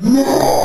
No!